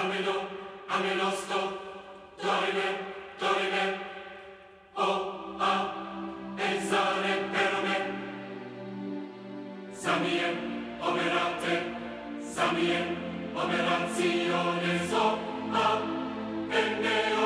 ameno, amenosto, dorime, dorime, o a ezare per me. Samie operate, samie operazione so a enneo.